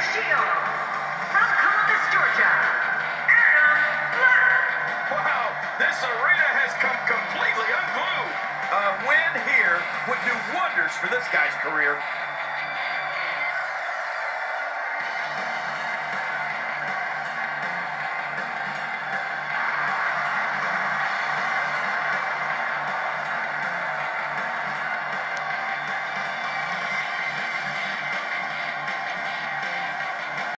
Shield. From Columbus, Georgia, Adam Black. Wow, this arena has come completely unglued. A win here would do wonders for this guy's career.